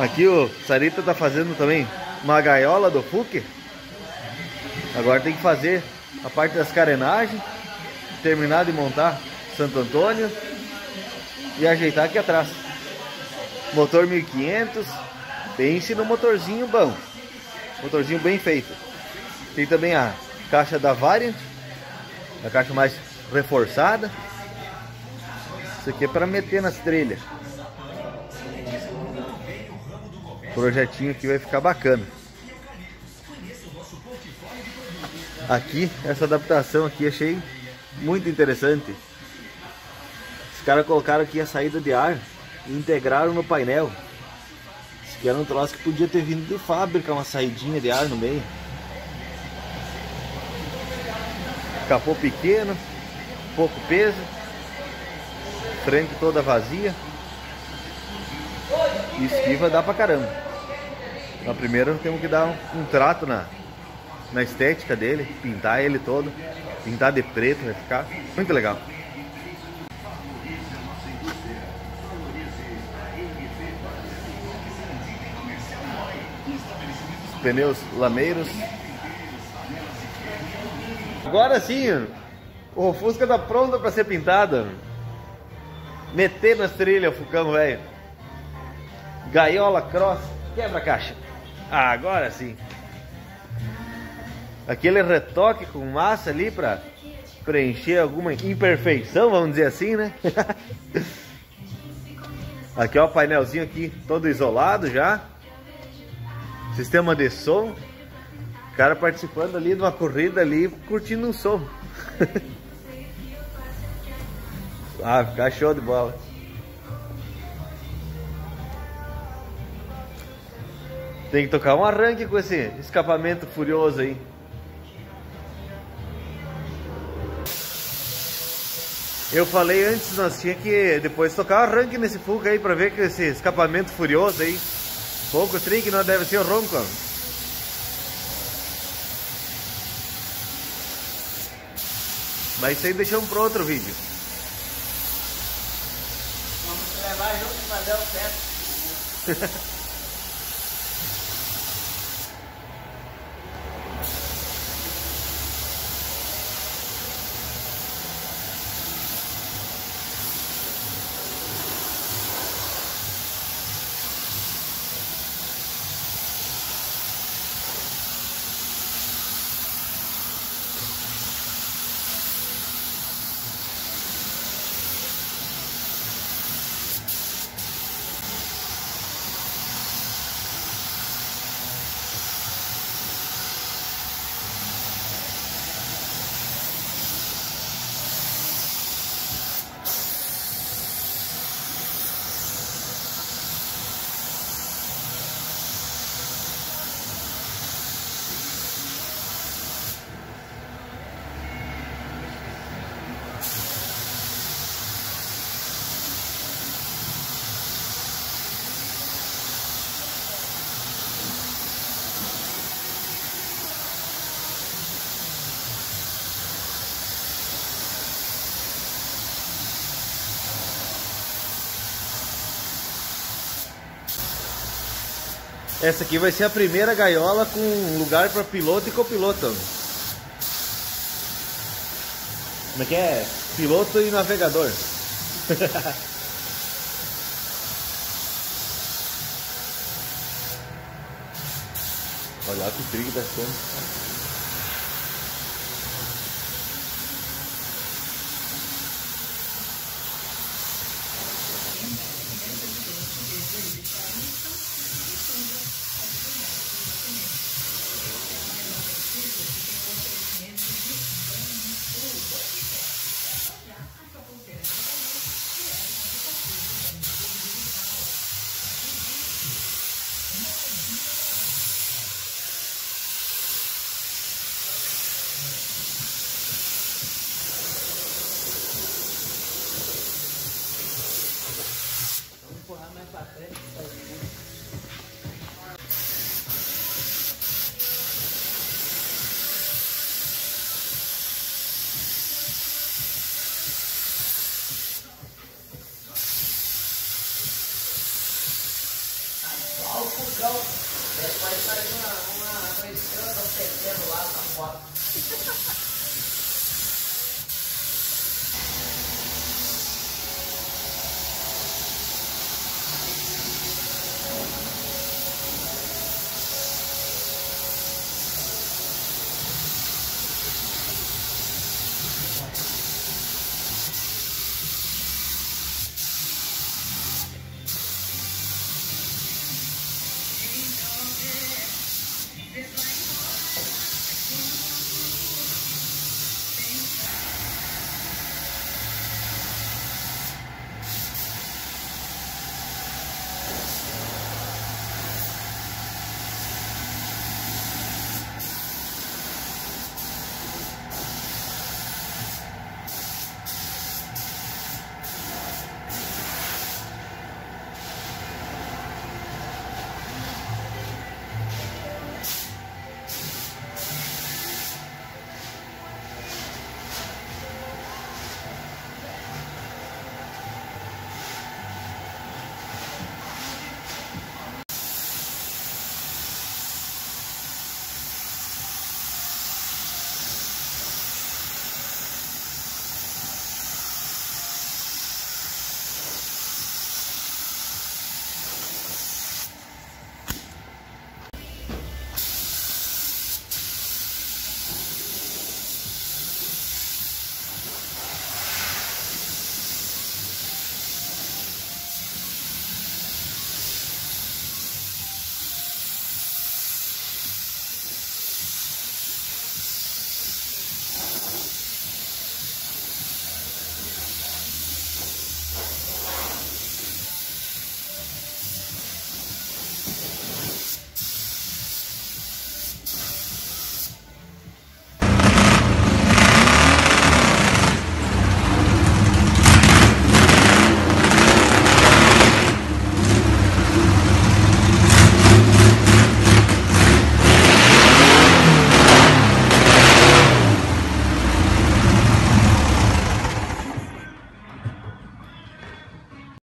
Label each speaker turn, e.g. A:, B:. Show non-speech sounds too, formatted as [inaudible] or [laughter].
A: Aqui o Sarita tá fazendo também uma gaiola do Fuque. Agora tem que fazer a parte das carenagens, terminar de montar Santo Antônio e ajeitar aqui atrás. Motor 1500, pense no motorzinho bom, motorzinho bem feito. Tem também a caixa da Variant, a caixa mais reforçada. Isso aqui é para meter nas trilhas. Projetinho aqui vai ficar bacana. Aqui, essa adaptação aqui achei muito interessante. Os caras colocaram aqui a saída de ar e integraram no painel. Isso aqui era um troço que podia ter vindo de fábrica, uma saidinha de ar no meio. Capô pequeno, pouco peso, frente toda vazia. E esquiva dá pra caramba. Mas primeiro temos que dar um, um trato na, na estética dele, pintar ele todo, pintar de preto, vai ficar muito legal. Pneus lameiros. Agora sim, o Fusca tá pronto para ser pintado. Meter nas trilhas o Fucão, velho. Gaiola cross, quebra caixa. Ah, agora sim aquele retoque com massa ali para preencher alguma imperfeição, vamos dizer assim, né? [laughs] aqui ó, o painelzinho aqui todo isolado já. Sistema de som. O cara participando ali de uma corrida ali, curtindo um som. [laughs] ah, ficar show de bola. Tem que tocar um arranque com esse escapamento furioso aí. Eu falei antes, nós tinha que depois tocar o arranque nesse Fuca aí pra ver que esse escapamento furioso aí. Pouco trinque não deve ser o ronco. Mas isso aí deixamos para outro vídeo. Vamos levar junto fazer o teto. [laughs] Essa aqui vai ser a primeira gaiola com lugar para piloto e copiloto. Como é que é? Piloto e navegador. [laughs] Olha que trigo da cama.
B: Depois faz uma, uma, uma edição, tá lá da foto.